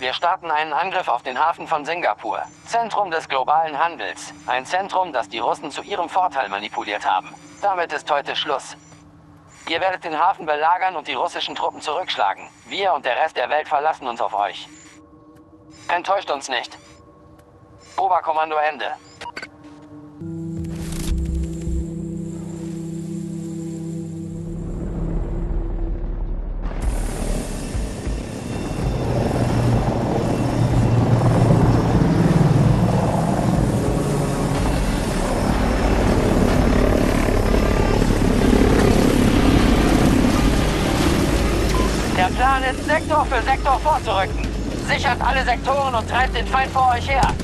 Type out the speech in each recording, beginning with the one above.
Wir starten einen Angriff auf den Hafen von Singapur. Zentrum des globalen Handels. Ein Zentrum, das die Russen zu ihrem Vorteil manipuliert haben. Damit ist heute Schluss. Ihr werdet den Hafen belagern und die russischen Truppen zurückschlagen. Wir und der Rest der Welt verlassen uns auf euch. Enttäuscht uns nicht. Oberkommando Ende. Vorzurücken. Sichert alle Sektoren und treibt den Feind vor euch her.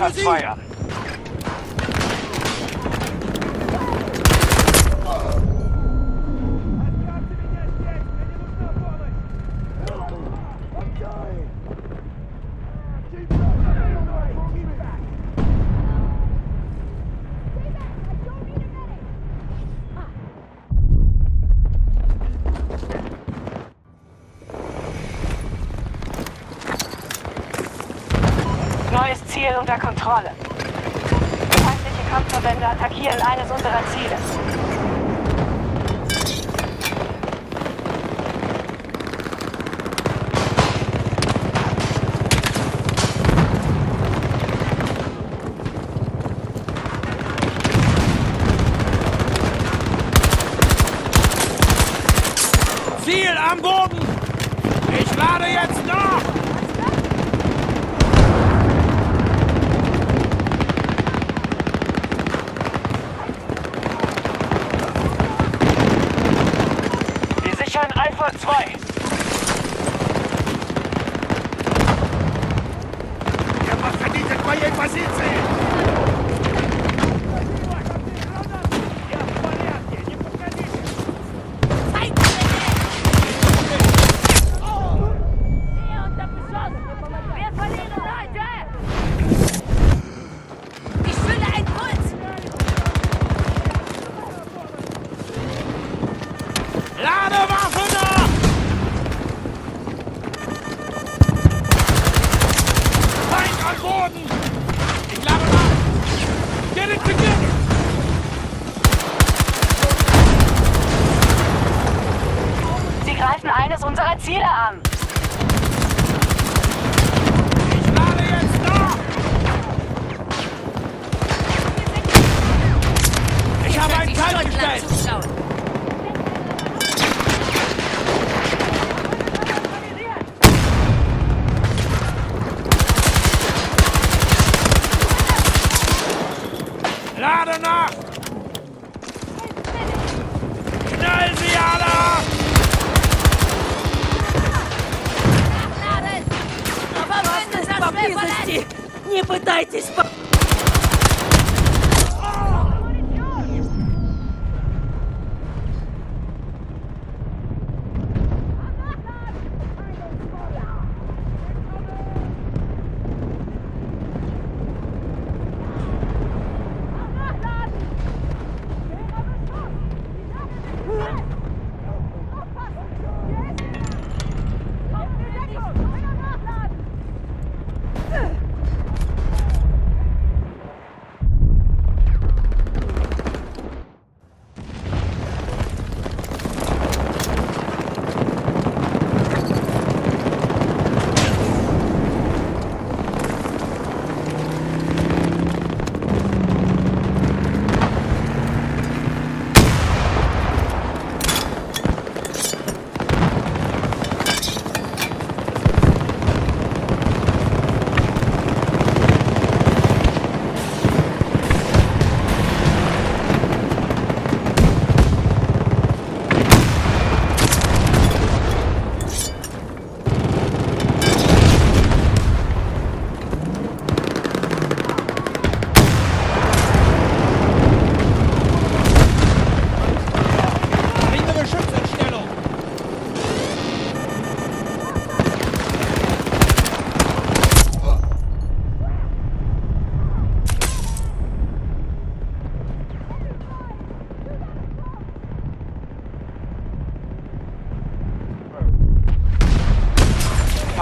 Alliierte greifen Alpha Lade jetzt nach!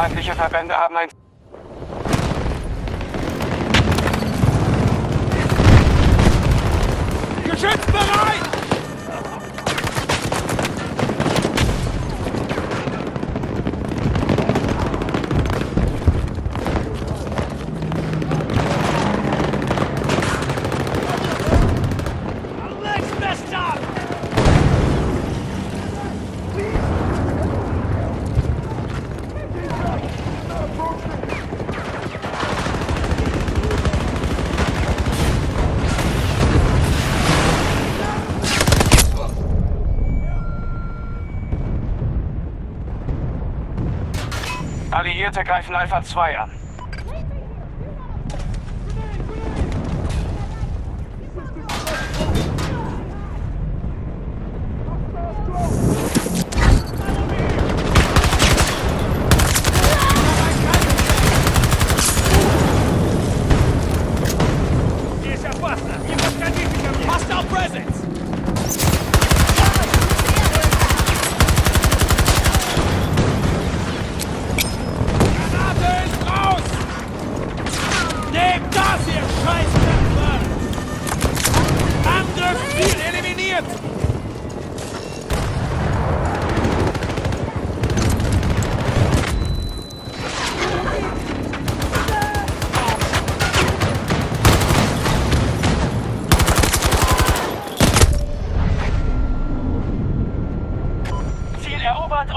Nichtstaatliche Verbände haben ein Bitte greifen Alpha 2 an.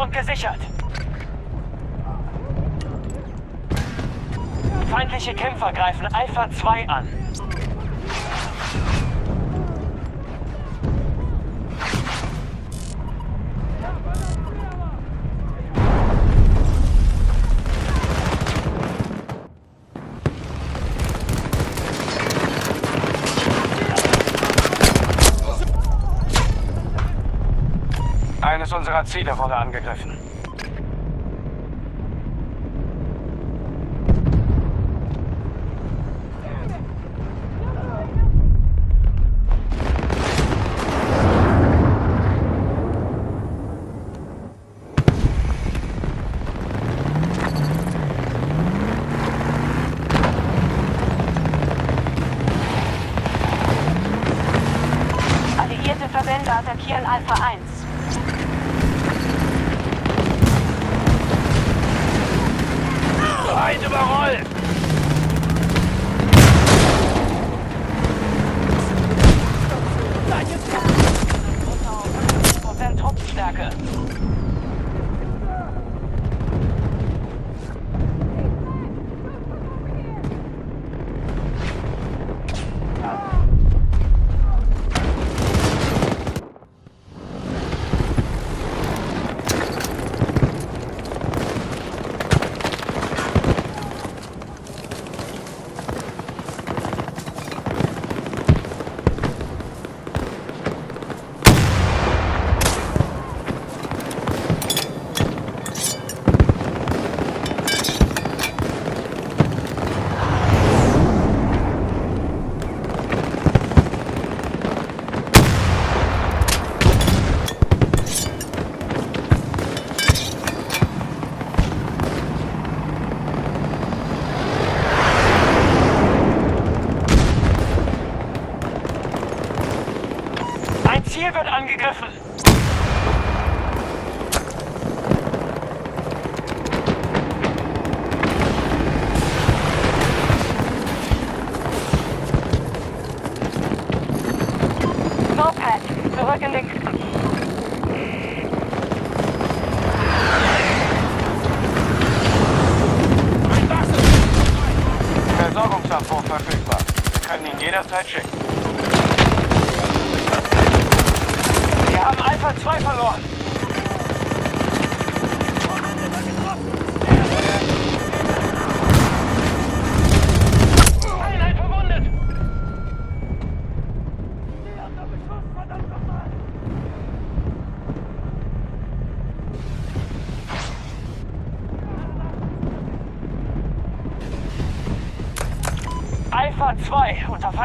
Position gesichert. Feindliche Kämpfer greifen Alpha 2 an. Zielerolle angegriffen.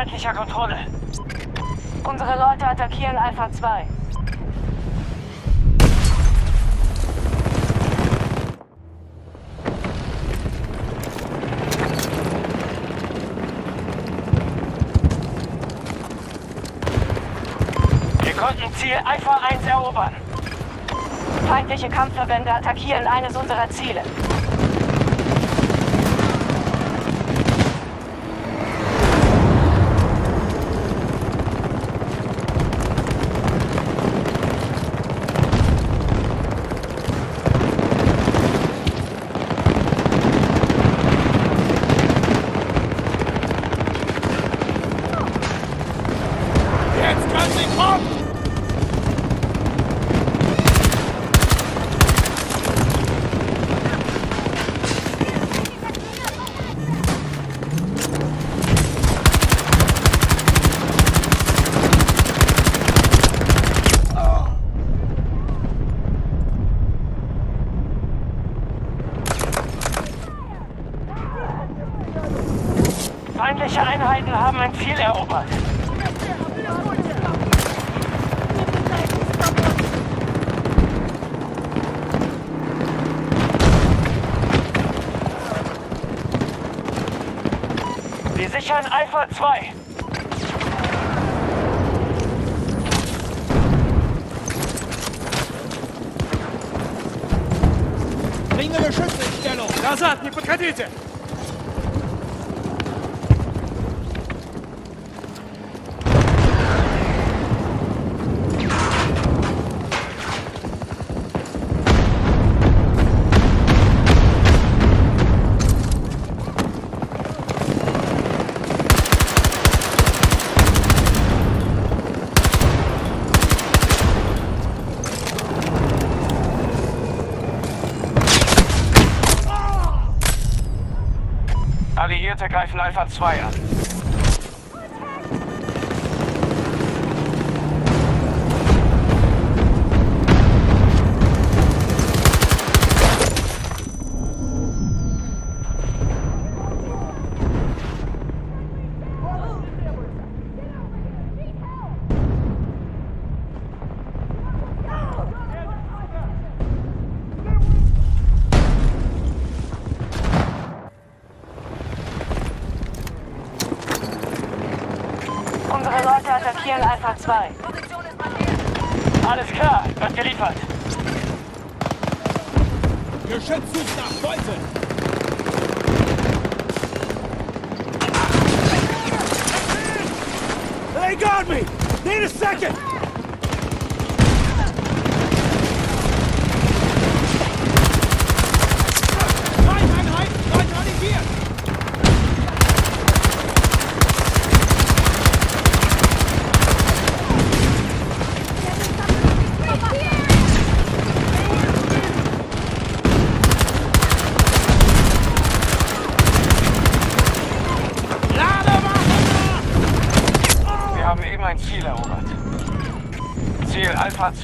feindlicher Kontrolle. Unsere Leute attackieren Alpha 2. Wir konnten Ziel Alpha 1 erobern. Feindliche Kampfverbände attackieren eines unserer Ziele. Назад, не подходите! Greifen Alpha 2 an.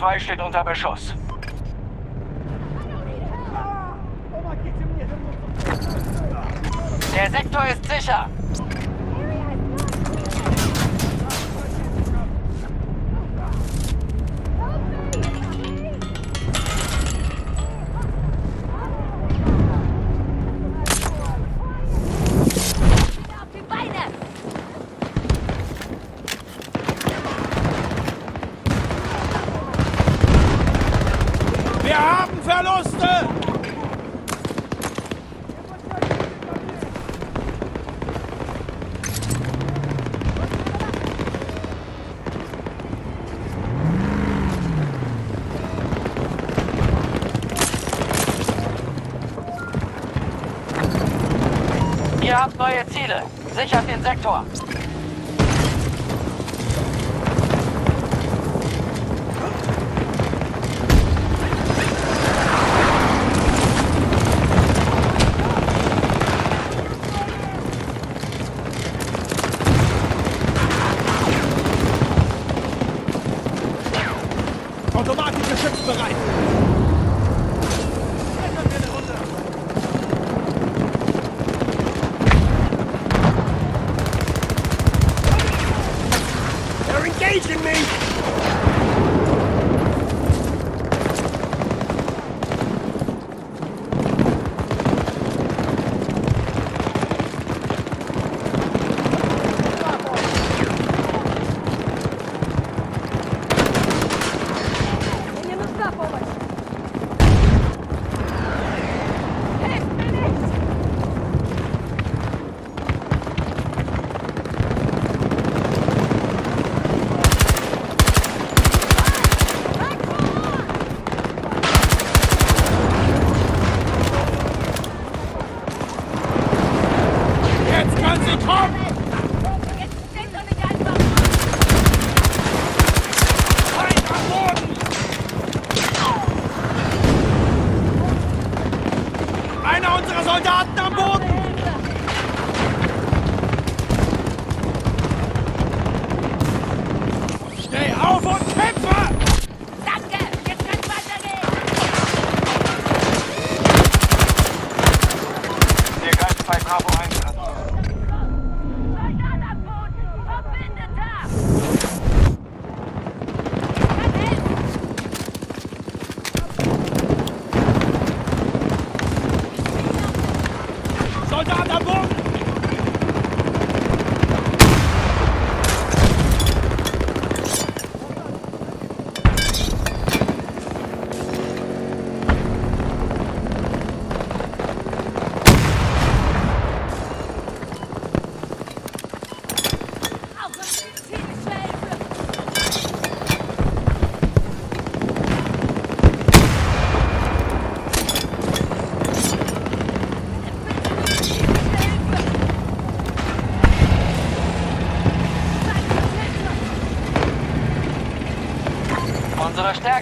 2 steht unter Beschuss.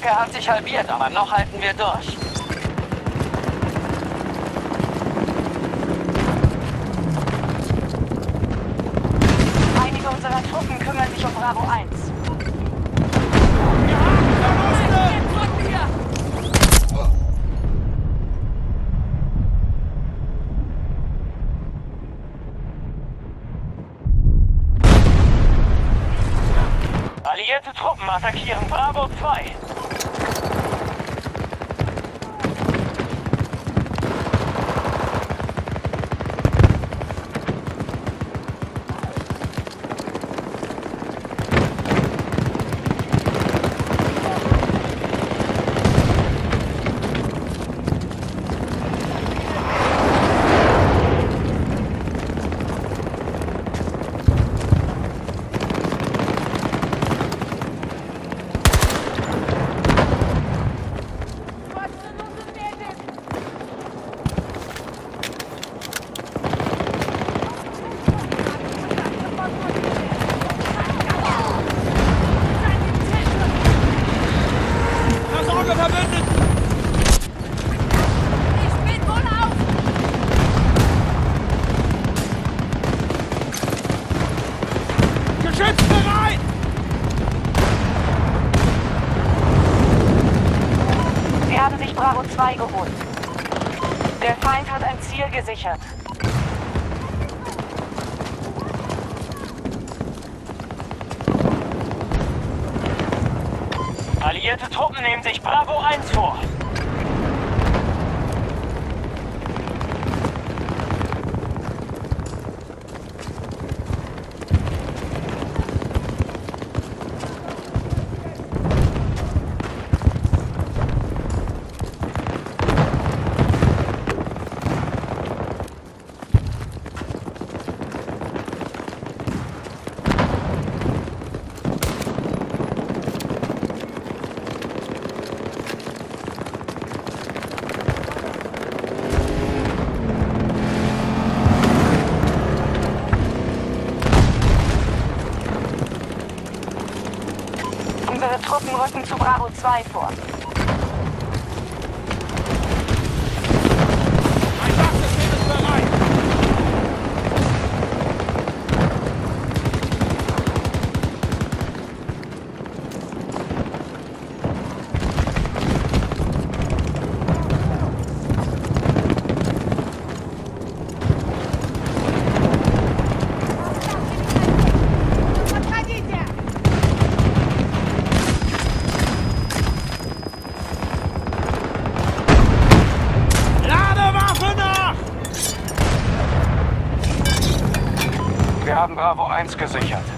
Stärke hat sich halbiert, aber noch halten wir durch. 224. 1 gesichert.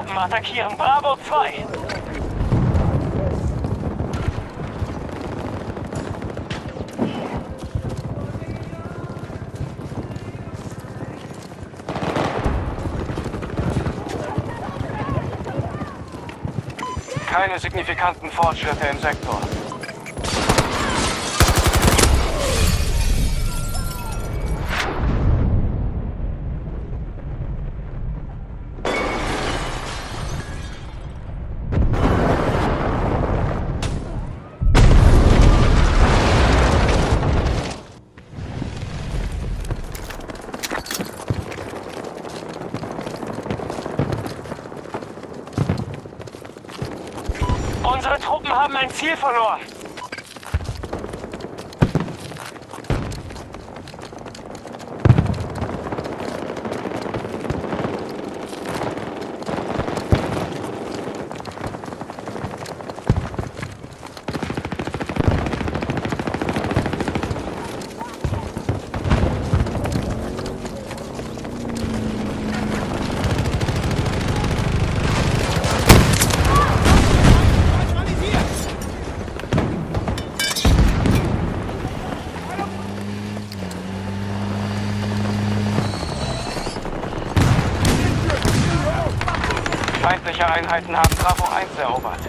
Truppen attackieren Bravo 2. Keine signifikanten Fortschritte im Sektor. Ziel verloren. Einheiten haben Bravo 1 erobert.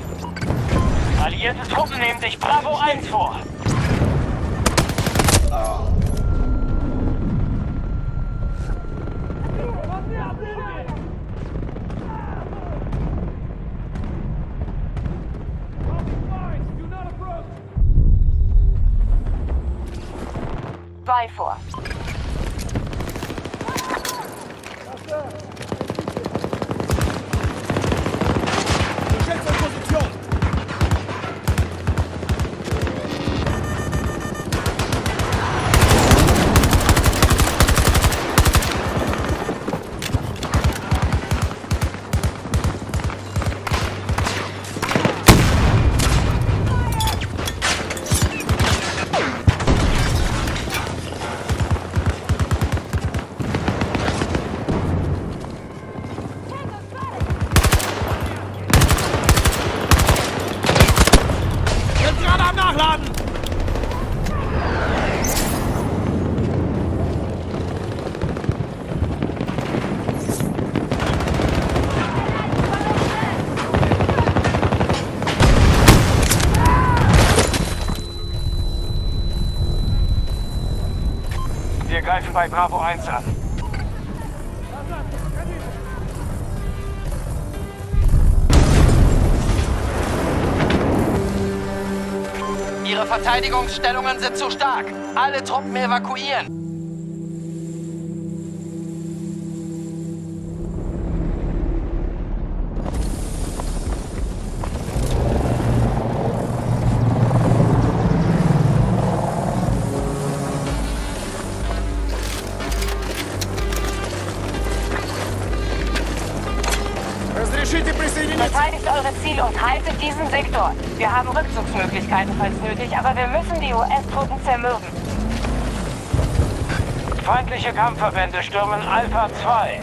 Alliierte Truppen nehmen sich Bravo 1 vor. Zwei vor. Greifen bei Bravo 1 an. Ihre Verteidigungsstellungen sind zu stark. Alle Truppen evakuieren. Wir haben Rückzugsmöglichkeiten, falls nötig, aber wir müssen die US-Truppen zermürben. Feindliche Kampfverbände stürmen Alpha 2.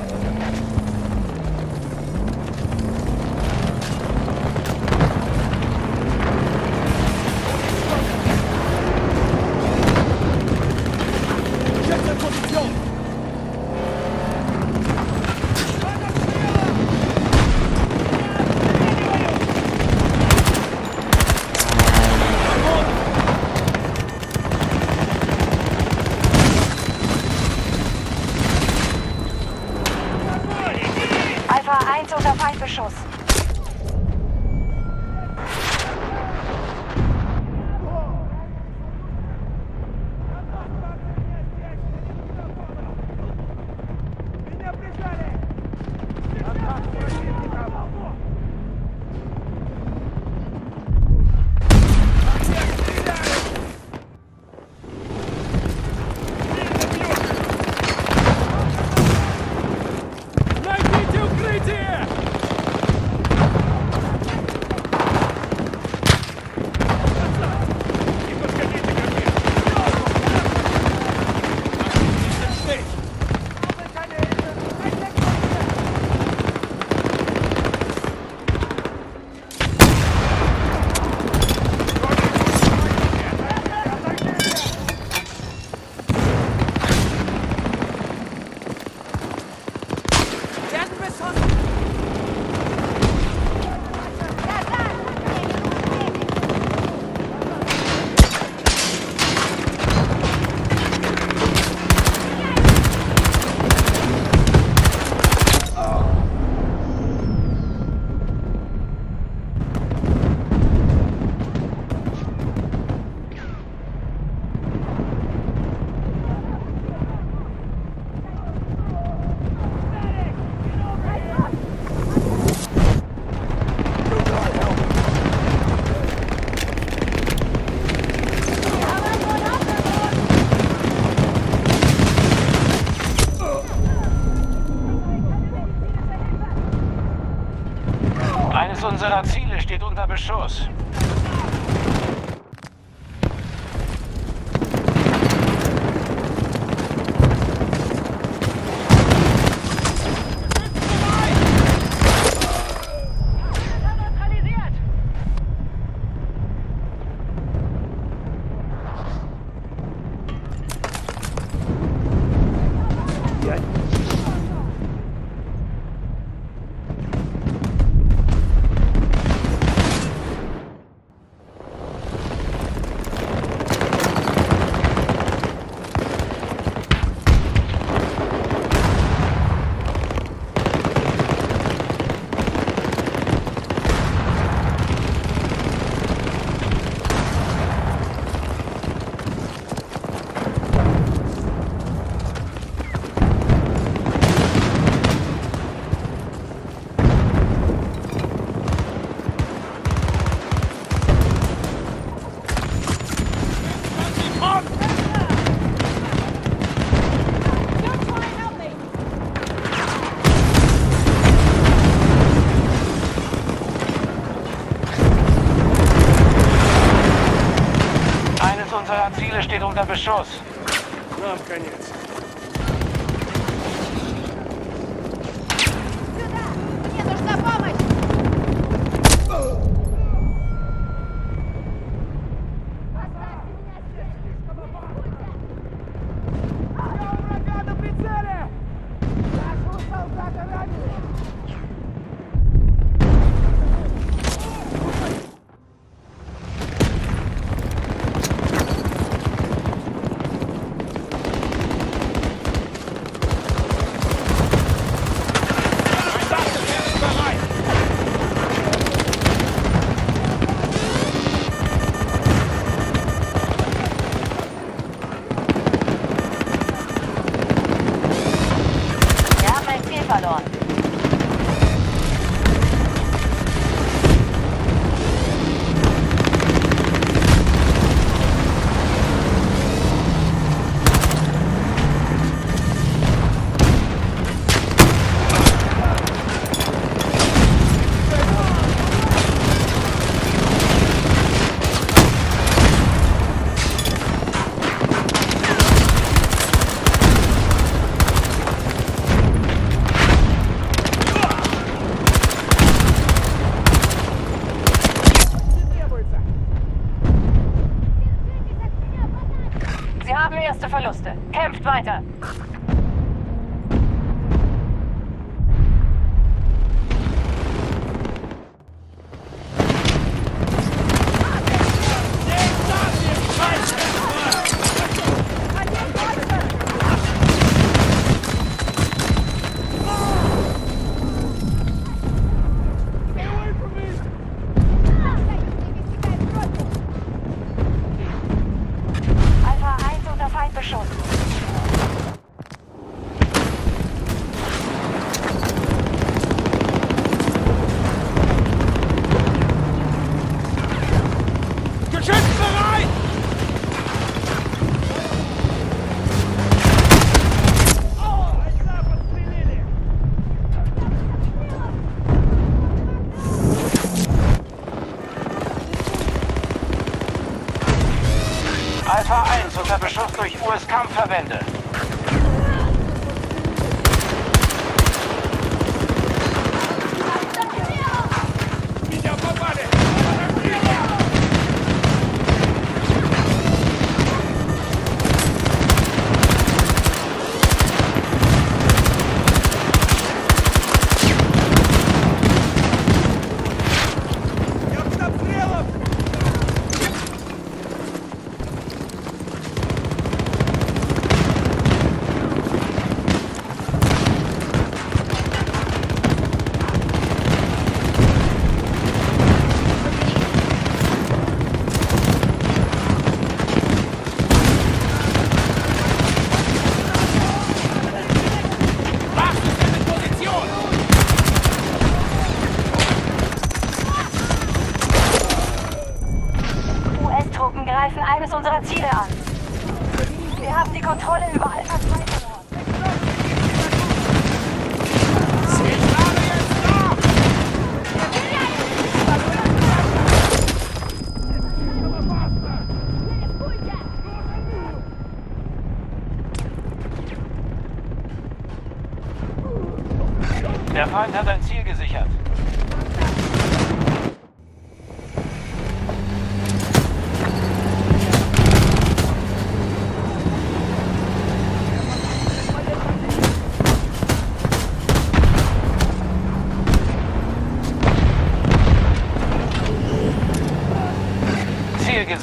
unserer Ziele steht unter Beschuss. Steht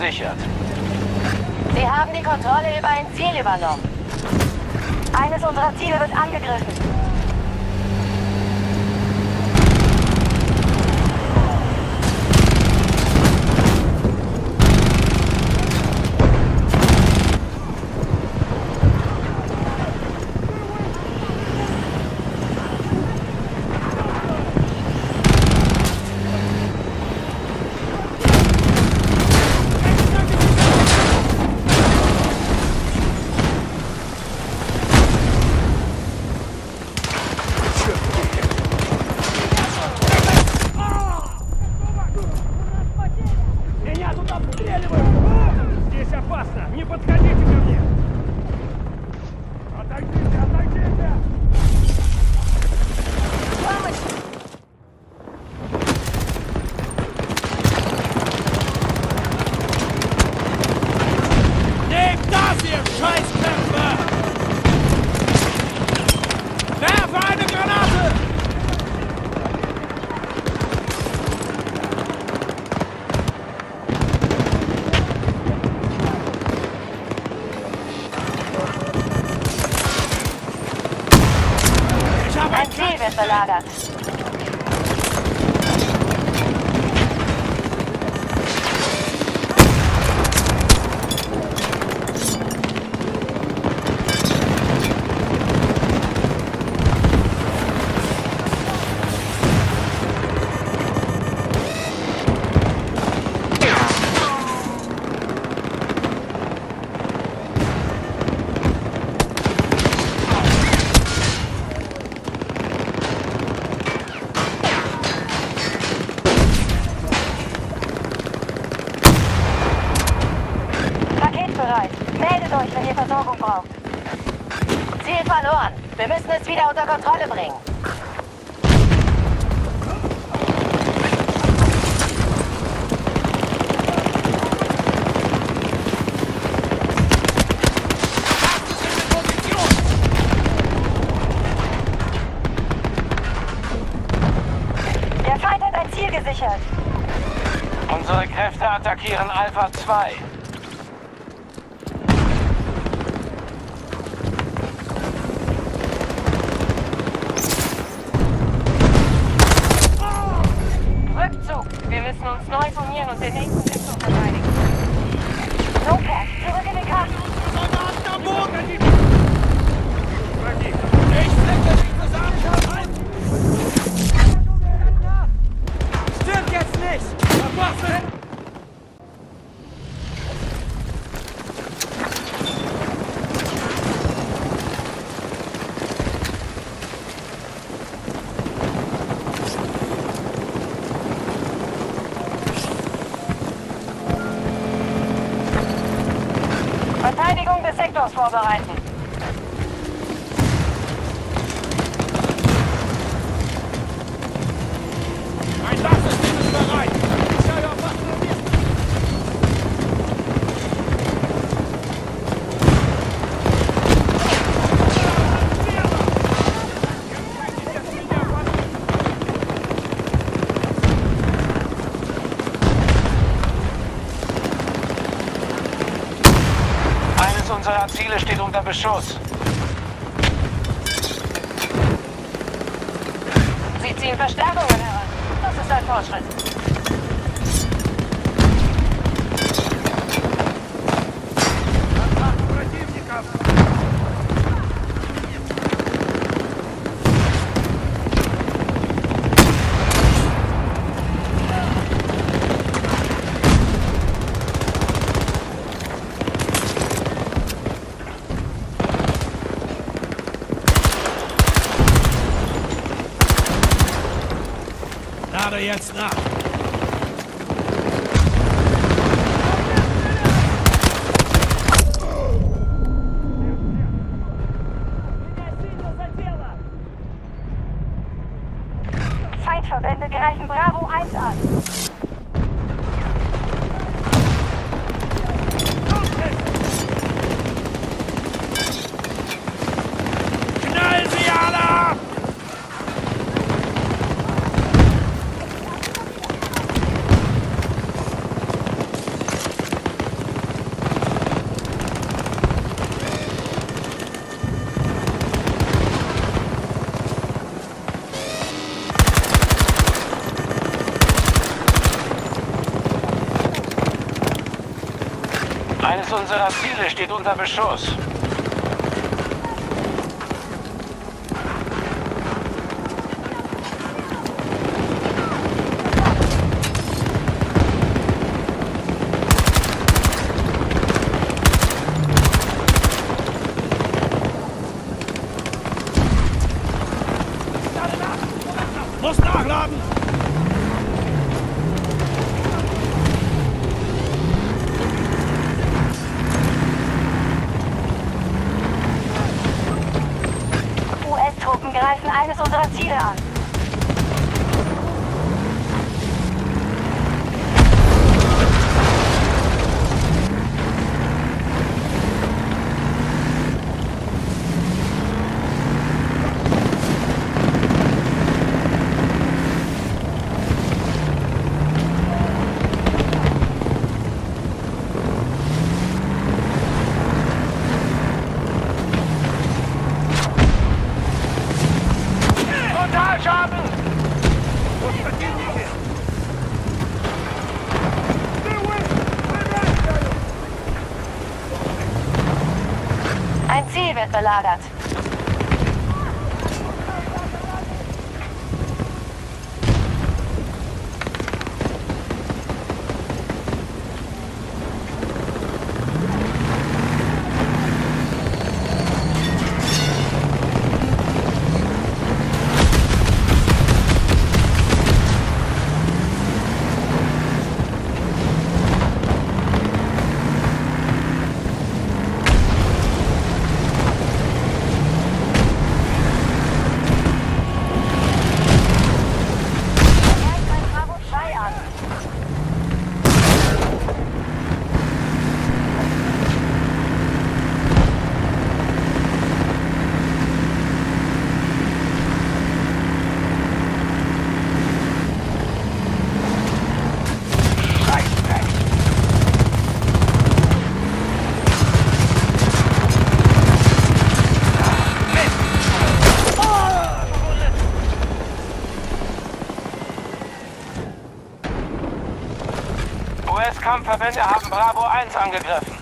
gesichert. Sie haben die Kontrolle über ein Ziel übernommen. Eines unserer Ziele wird angegriffen. Guanabara. não tem nem Ziele steht unter Beschuss. Sie ziehen Verstärkungen heran. Das ist ein Fortschritt. Yeah, it's not. Ziele steht unter Beschuss. Greifen eines unserer Ziele an. Totalschaden! Ein Ziel wird belagert. US-Kampfverbände haben Bravo 1 angegriffen.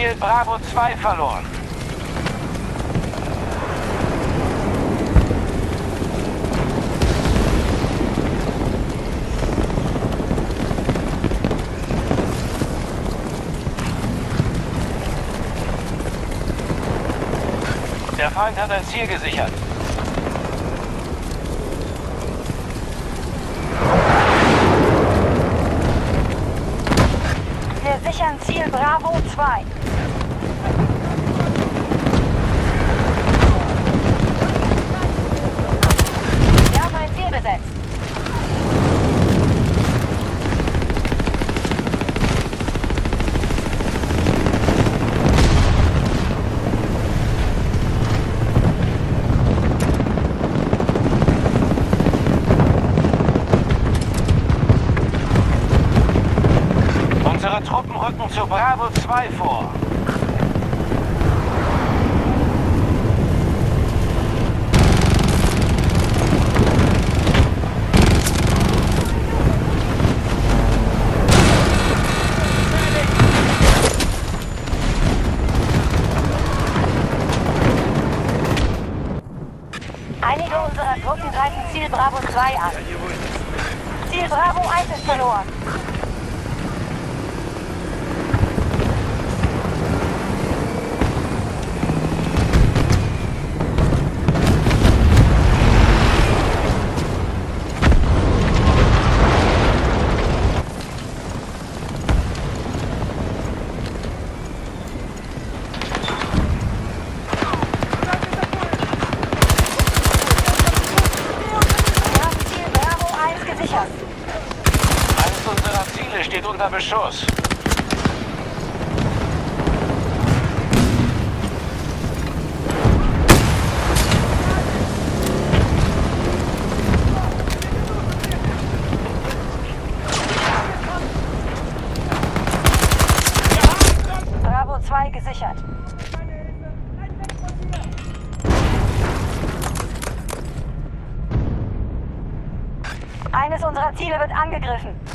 Ziel Bravo 2 verloren. Der Feind hat ein Ziel gesichert. Wir sichern Ziel Bravo 2. Bravo 2 vor. steht unter Beschuss. Bravo 2 gesichert. Eines unserer Ziele wird angegriffen.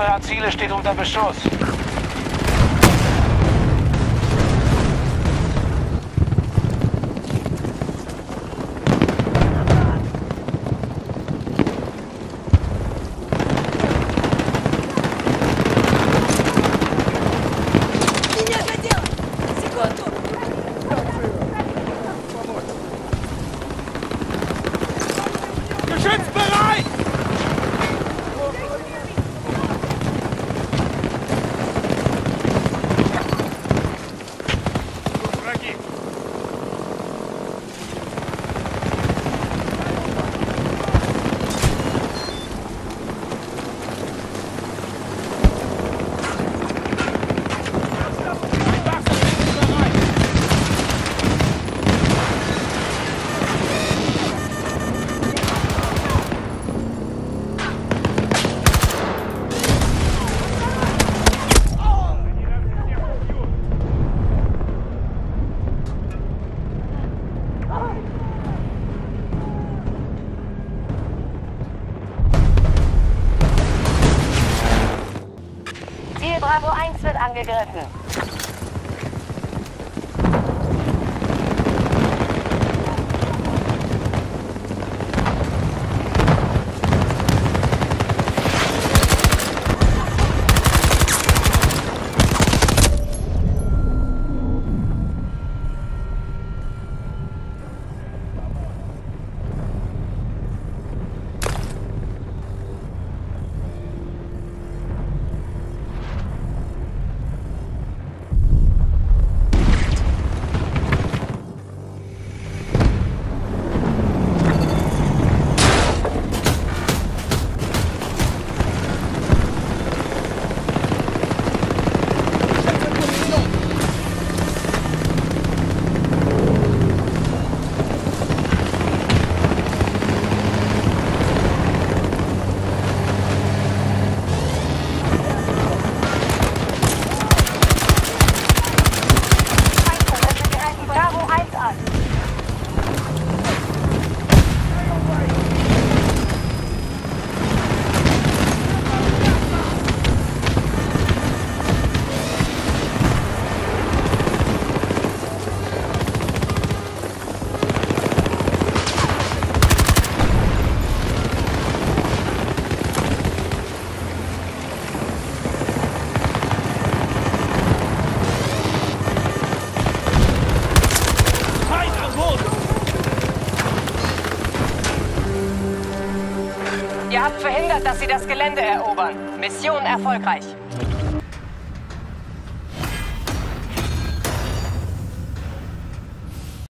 unserer Ziele steht unter Beschuss. Angegriffen. Dass sie das Gelände erobern. Mission erfolgreich.